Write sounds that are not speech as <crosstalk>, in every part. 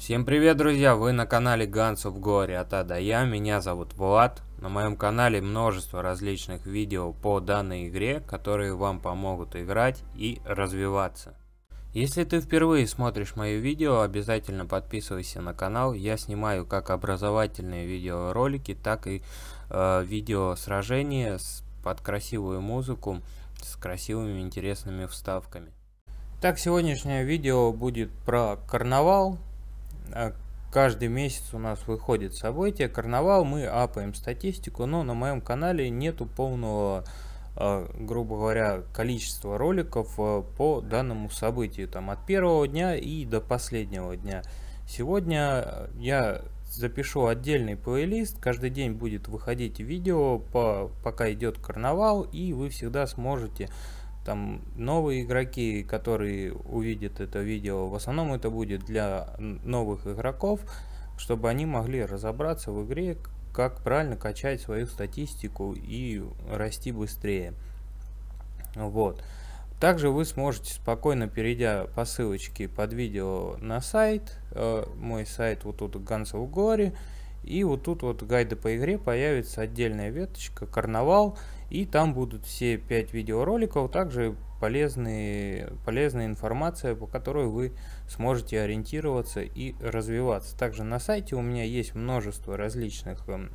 Всем привет, друзья! Вы на канале Guns of Glory от А до Я. Меня зовут Влад. На моем канале множество различных видео по данной игре, которые вам помогут играть и развиваться. Если ты впервые смотришь мои видео, обязательно подписывайся на канал. Я снимаю как образовательные видеоролики, так и э, видео сражения с, под красивую музыку с красивыми интересными вставками. Так, сегодняшнее видео будет про карнавал. А, каждый месяц у нас выходит событие. Карнавал, мы апаем статистику, но на моем канале нету полного, а, грубо говоря, количества роликов а, по данному событию. Там от первого дня и до последнего дня. Сегодня я запишу отдельный плейлист. Каждый день будет выходить видео, по, пока идет карнавал, и вы всегда сможете там новые игроки, которые увидят это видео, в основном это будет для новых игроков, чтобы они могли разобраться в игре, как правильно качать свою статистику и расти быстрее. Вот. Также вы сможете спокойно, перейдя по ссылочке под видео на сайт, э, мой сайт вот тут Guns of Glory, и вот тут вот гайды по игре появится отдельная веточка «Карнавал», и там будут все 5 видеороликов, также полезные, полезная информация, по которой вы сможете ориентироваться и развиваться. Также на сайте у меня есть множество различных эм,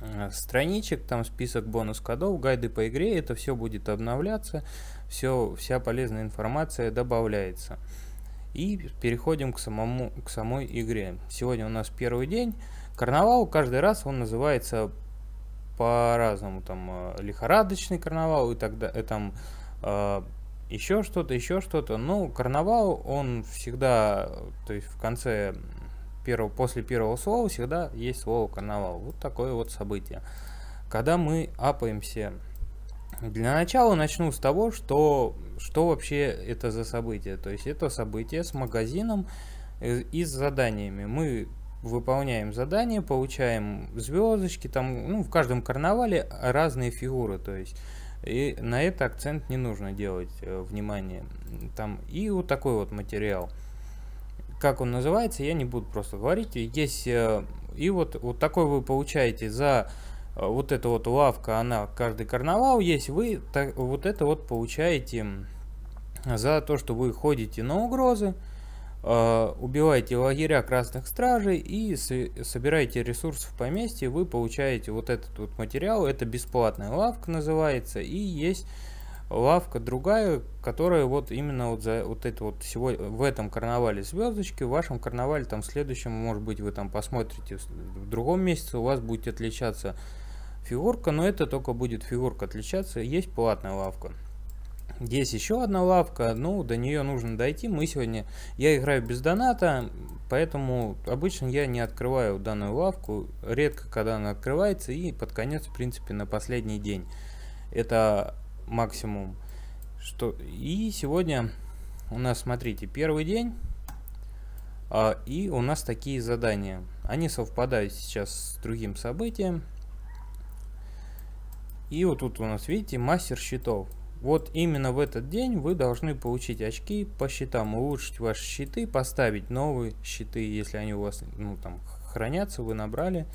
э, страничек, там список бонус-кодов, гайды по игре, это все будет обновляться, все, вся полезная информация добавляется. И переходим к, самому, к самой игре. Сегодня у нас первый день. Карнавал каждый раз он называется по-разному, там э, лихорадочный карнавал и тогда и там э, еще что-то, еще что-то. Ну, карнавал, он всегда, то есть в конце первого, после первого слова всегда есть слово карнавал. Вот такое вот событие. Когда мы апаемся, для начала начну с того, что, что вообще это за событие. То есть это событие с магазином э, и с заданиями. Мы выполняем задания, получаем звездочки, там, ну, в каждом карнавале разные фигуры, то есть, и на это акцент не нужно делать э, внимание. Там, и вот такой вот материал. Как он называется, я не буду просто говорить. Есть, э, и вот, вот такой вы получаете за вот эта вот лавка, она каждый карнавал есть, вы так, вот это вот получаете за то, что вы ходите на угрозы, Э, убиваете лагеря красных стражей и собираете ресурсы в поместье, вы получаете вот этот вот материал, это бесплатная лавка называется, и есть лавка другая, которая вот именно вот за вот это вот всего в этом карнавале звездочки, в вашем карнавале там следующем, может быть, вы там посмотрите в другом месяце, у вас будет отличаться фигурка, но это только будет фигурка отличаться, есть платная лавка. Есть еще одна лавка, ну, до нее нужно дойти. Мы сегодня, я играю без доната, поэтому обычно я не открываю данную лавку. Редко, когда она открывается, и под конец, в принципе, на последний день. Это максимум. Что... И сегодня у нас, смотрите, первый день. А, и у нас такие задания. Они совпадают сейчас с другим событием. И вот тут у нас, видите, мастер щитов. Вот именно в этот день вы должны получить очки по счетам, улучшить ваши щиты, поставить новые щиты, если они у вас ну, там хранятся, вы набрали.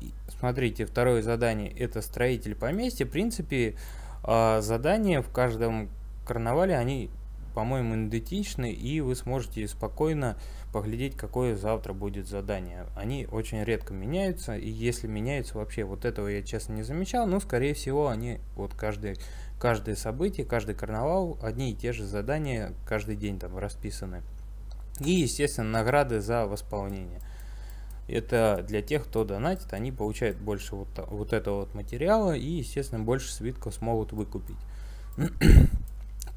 И, смотрите, второе задание это строитель поместья. В принципе, э, задания в каждом карнавале, они, по-моему, идентичны, и вы сможете спокойно поглядеть, какое завтра будет задание. Они очень редко меняются, и если меняются вообще, вот этого я честно не замечал, но скорее всего они вот каждый каждое событие, каждый карнавал, одни и те же задания каждый день там расписаны. И, естественно, награды за восполнение. Это для тех, кто донатит, они получают больше вот, вот этого вот материала и, естественно, больше свитков смогут выкупить.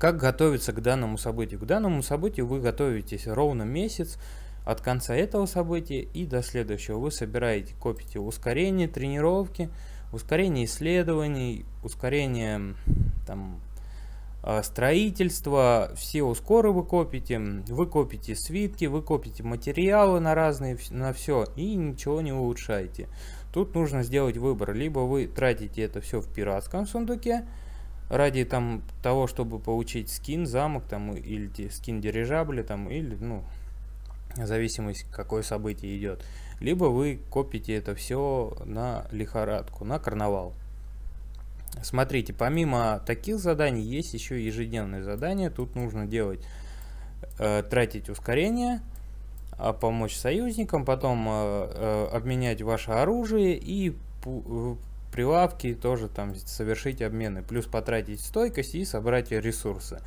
Как готовиться к данному событию? К данному событию вы готовитесь ровно месяц от конца этого события и до следующего. Вы собираете, копите ускорение, тренировки, ускорение исследований, ускорение там, а, строительства, все ускоры вы копите, вы копите свитки, вы копите материалы на разные, на все и ничего не улучшаете. Тут нужно сделать выбор, либо вы тратите это все в пиратском сундуке, ради там того, чтобы получить скин, замок там или скин дирижабля там или ну в зависимости, какое событие идет. Либо вы копите это все на лихорадку, на карнавал. Смотрите, помимо таких заданий есть еще ежедневные задания. Тут нужно делать, э, тратить ускорение, э, помочь союзникам, потом э, э, обменять ваше оружие и э, прилавки тоже там совершить обмены, плюс потратить стойкость и собрать ресурсы.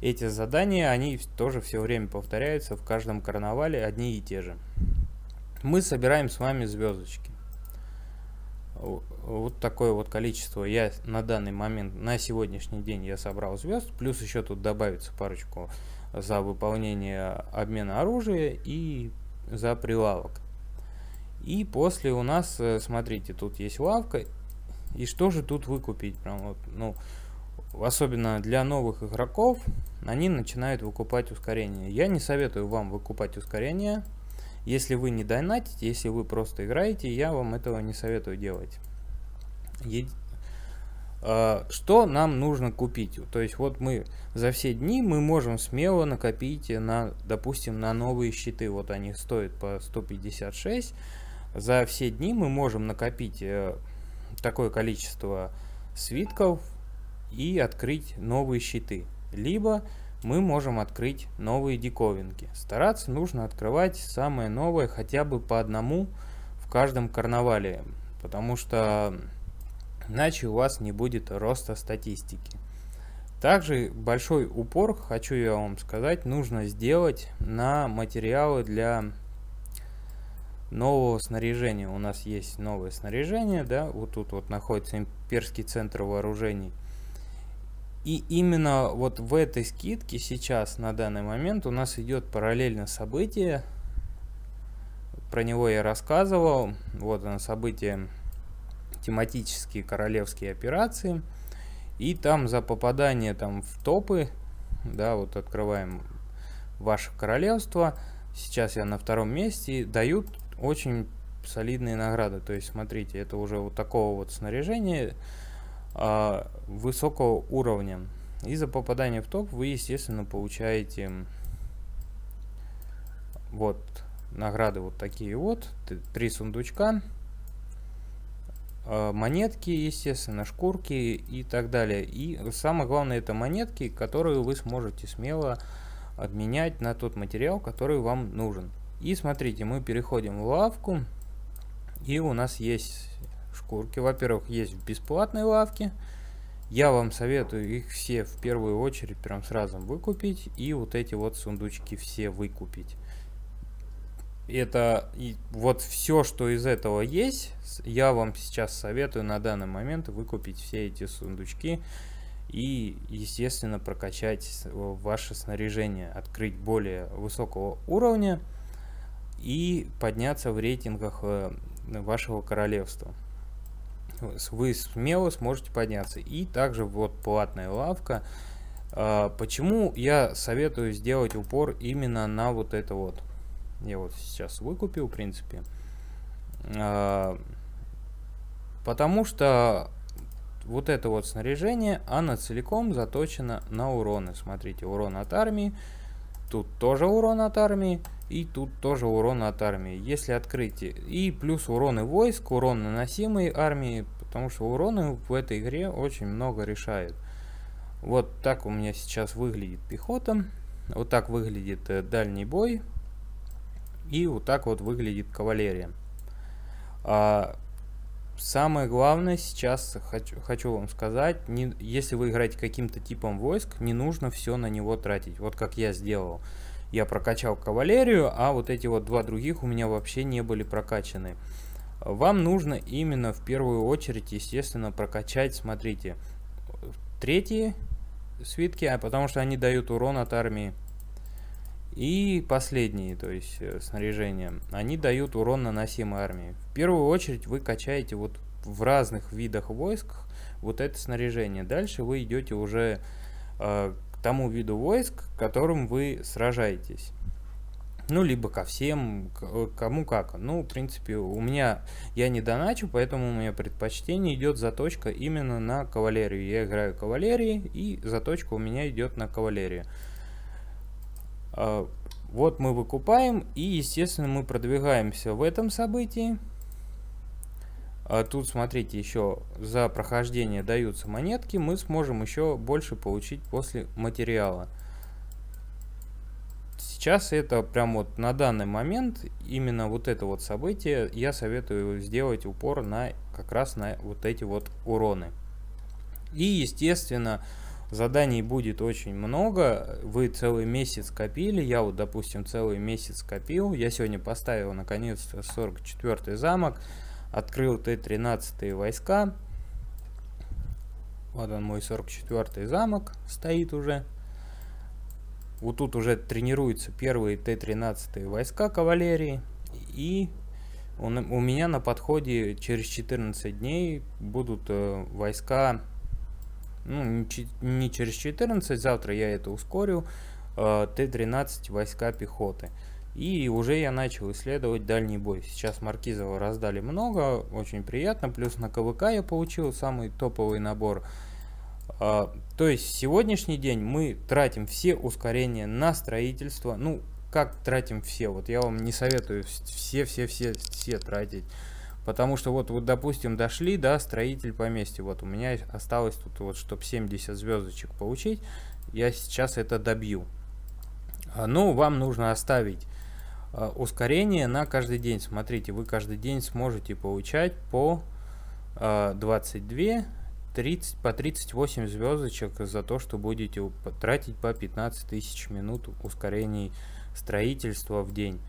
Эти задания, они тоже все время повторяются в каждом карнавале, одни и те же. Мы собираем с вами звездочки вот такое вот количество я на данный момент, на сегодняшний день я собрал звезд, плюс еще тут добавится парочку за выполнение обмена оружия и за прилавок. И после у нас, э, смотрите, тут есть лавка, и что же тут выкупить? Прям вот, ну, особенно для новых игроков, они начинают выкупать ускорение. Я не советую вам выкупать ускорение, если вы не донатите, если вы просто играете, я вам этого не советую делать. А, что нам нужно купить? То есть вот мы за все дни мы можем смело накопить на, допустим, на новые щиты. Вот они стоят по 156. За все дни мы можем накопить э, такое количество свитков и открыть новые щиты. Либо мы можем открыть новые диковинки. Стараться нужно открывать самое новое хотя бы по одному в каждом карнавале, потому что иначе у вас не будет роста статистики. Также большой упор, хочу я вам сказать, нужно сделать на материалы для нового снаряжения. У нас есть новое снаряжение, да, вот тут вот находится имперский центр вооружений. И именно вот в этой скидке сейчас, на данный момент, у нас идет параллельно событие. Про него я рассказывал. Вот оно событие тематические королевские операции. И там за попадание там в топы, да, вот открываем ваше королевство. Сейчас я на втором месте. Дают очень солидные награды. То есть, смотрите, это уже вот такого вот снаряжения э, высокого уровня. И за попадание в топ вы, естественно, получаете вот награды вот такие вот. Три сундучка Э, монетки, естественно, шкурки и так далее. И самое главное это монетки, которые вы сможете смело обменять на тот материал, который вам нужен. И смотрите, мы переходим в лавку, и у нас есть шкурки. Во-первых, есть в бесплатной лавке. Я вам советую их все в первую очередь прям сразу выкупить, и вот эти вот сундучки все выкупить это и вот все, что из этого есть, я вам сейчас советую на данный момент выкупить все эти сундучки и, естественно, прокачать ваше снаряжение, открыть более высокого уровня и подняться в рейтингах э, вашего королевства. Вы смело сможете подняться. И также вот платная лавка. А, почему я советую сделать упор именно на вот это вот? Я вот сейчас выкупил, в принципе. А, потому что вот это вот снаряжение, оно целиком заточено на уроны. Смотрите, урон от армии. Тут тоже урон от армии. И тут тоже урон от армии. Если открыть... И плюс уроны войск, урон наносимый армии. Потому что уроны в этой игре очень много решают. Вот так у меня сейчас выглядит пехота. Вот так выглядит э, дальний бой. И вот так вот выглядит кавалерия. А, самое главное сейчас хочу, хочу вам сказать, не, если вы играете каким-то типом войск, не нужно все на него тратить. Вот как я сделал. Я прокачал кавалерию, а вот эти вот два других у меня вообще не были прокачаны. Вам нужно именно в первую очередь, естественно, прокачать, смотрите, третьи свитки, а потому что они дают урон от армии. И последние, то есть э, снаряжение, они дают урон наносимой армии. В первую очередь вы качаете вот в разных видах войск вот это снаряжение. Дальше вы идете уже э, к тому виду войск, которым вы сражаетесь. Ну, либо ко всем, э, кому как. Ну, в принципе, у меня, я не доначу, поэтому у меня предпочтение идет заточка именно на кавалерию. Я играю кавалерии, и заточка у меня идет на кавалерию. А, вот мы выкупаем и, естественно, мы продвигаемся в этом событии. А тут, смотрите, еще за прохождение даются монетки, мы сможем еще больше получить после материала. Сейчас это прям вот на данный момент, именно вот это вот событие, я советую сделать упор на как раз на вот эти вот уроны. И, естественно, Заданий будет очень много. Вы целый месяц копили. Я вот, допустим, целый месяц копил. Я сегодня поставил наконец-то 44 замок. Открыл Т-13 войска. Вот он мой 44 замок стоит уже. Вот тут уже тренируются первые Т-13 войска кавалерии. И он, у меня на подходе через 14 дней будут э, войска ну, не через 14, завтра я это ускорю, э, Т-13 войска пехоты. И уже я начал исследовать дальний бой. Сейчас Маркизова раздали много, очень приятно. Плюс на КВК я получил самый топовый набор. А, то есть сегодняшний день мы тратим все ускорения на строительство. Ну, как тратим все? Вот я вам не советую все-все-все-все тратить. Потому что вот, вот, допустим, дошли, да, строитель поместья. Вот у меня осталось тут вот, чтобы 70 звездочек получить. Я сейчас это добью. А, ну, вам нужно оставить а, ускорение на каждый день. Смотрите, вы каждый день сможете получать по 22, 30, по 38 звездочек за то, что будете тратить по 15 тысяч минут ускорений строительства в день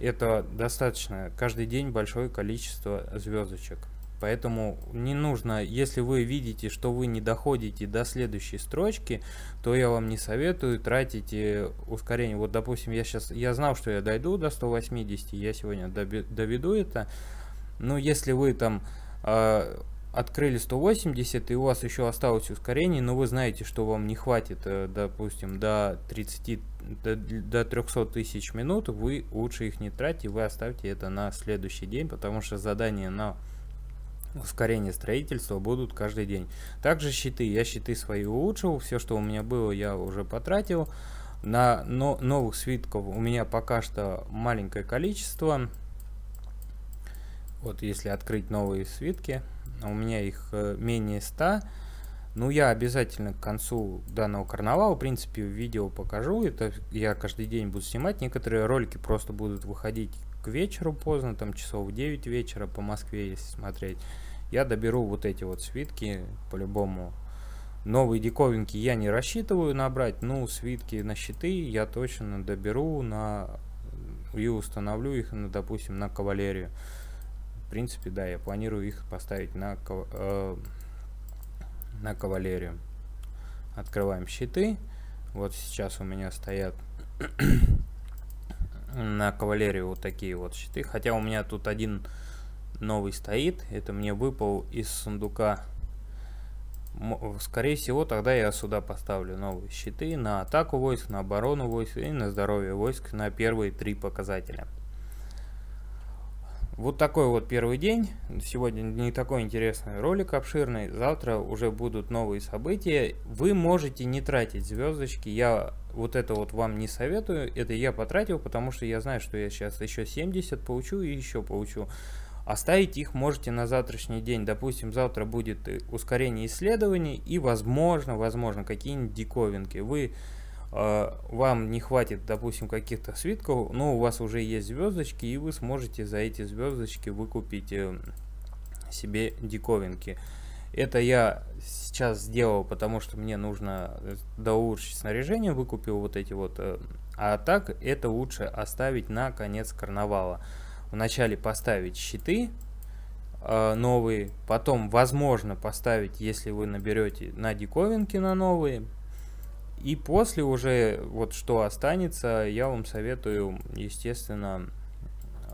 это достаточно каждый день большое количество звездочек. Поэтому не нужно, если вы видите, что вы не доходите до следующей строчки, то я вам не советую тратить э, ускорение. Вот, допустим, я сейчас, я знал, что я дойду до 180, я сегодня доведу это. Но если вы там э, открыли 180 и у вас еще осталось ускорение, но вы знаете, что вам не хватит, э, допустим, до 30 до, до 300 тысяч минут, вы лучше их не тратите, вы оставьте это на следующий день, потому что задания на ускорение строительства будут каждый день. Также щиты, я щиты свои улучшил, все, что у меня было, я уже потратил. На но, новых свитков у меня пока что маленькое количество. Вот если открыть новые свитки, у меня их э, менее 100. Ну, я обязательно к концу данного карнавала, в принципе, видео покажу. Это я каждый день буду снимать. Некоторые ролики просто будут выходить к вечеру поздно, там часов в 9 вечера по Москве, если смотреть. Я доберу вот эти вот свитки по-любому. Новые диковинки я не рассчитываю набрать, ну, свитки на щиты я точно доберу на и установлю их, ну, допустим, на кавалерию. В принципе, да, я планирую их поставить на э, на кавалерию. Открываем щиты. Вот сейчас у меня стоят <coughs> на кавалерию вот такие вот щиты. Хотя у меня тут один новый стоит. Это мне выпал из сундука. Скорее всего, тогда я сюда поставлю новые щиты на атаку войск, на оборону войск и на здоровье войск на первые три показателя. Вот такой вот первый день. Сегодня не такой интересный ролик обширный. Завтра уже будут новые события. Вы можете не тратить звездочки. Я вот это вот вам не советую. Это я потратил, потому что я знаю, что я сейчас еще 70 получу и еще получу. Оставить их можете на завтрашний день. Допустим, завтра будет ускорение исследований и, возможно, возможно, какие-нибудь диковинки. Вы вам не хватит, допустим, каких-то свитков, но у вас уже есть звездочки, и вы сможете за эти звездочки выкупить э, себе диковинки. Это я сейчас сделал, потому что мне нужно э, доулучшить снаряжение, выкупил вот эти вот. Э, а так, это лучше оставить на конец карнавала. Вначале поставить щиты новые, потом, возможно, поставить, если вы наберете на диковинки на новые, и после уже, вот что останется, я вам советую, естественно,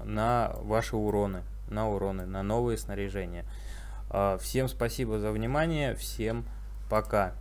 на ваши уроны, на уроны, на новые снаряжения. А, всем спасибо за внимание, всем пока.